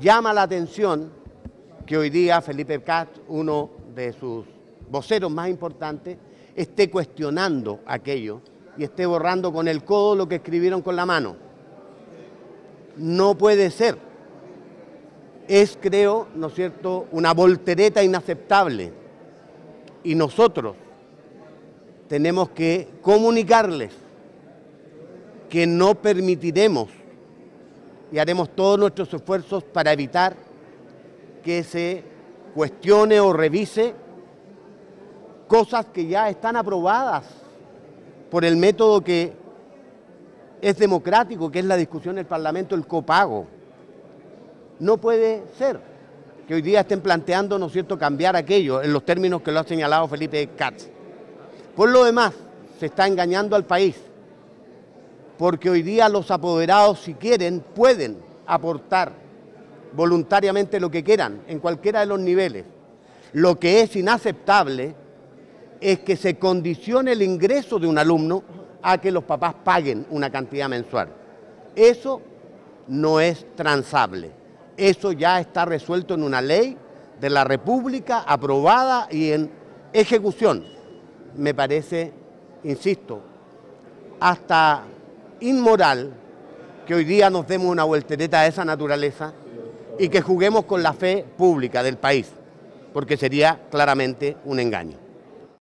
llama la atención que hoy día Felipe Cat, uno de sus voceros más importantes, esté cuestionando aquello y esté borrando con el codo lo que escribieron con la mano. No puede ser. Es, creo, ¿no es cierto?, una voltereta inaceptable. Y nosotros tenemos que comunicarles que no permitiremos y haremos todos nuestros esfuerzos para evitar que se cuestione o revise cosas que ya están aprobadas por el método que es democrático, que es la discusión del Parlamento, el copago. No puede ser que hoy día estén planteando, ¿no cierto?, cambiar aquello en los términos que lo ha señalado Felipe Katz. Por lo demás, se está engañando al país, porque hoy día los apoderados, si quieren, pueden aportar voluntariamente lo que quieran, en cualquiera de los niveles. Lo que es inaceptable es que se condicione el ingreso de un alumno a que los papás paguen una cantidad mensual. Eso no es transable. Eso ya está resuelto en una ley de la República aprobada y en ejecución me parece, insisto, hasta inmoral que hoy día nos demos una vueltereta de esa naturaleza y que juguemos con la fe pública del país, porque sería claramente un engaño.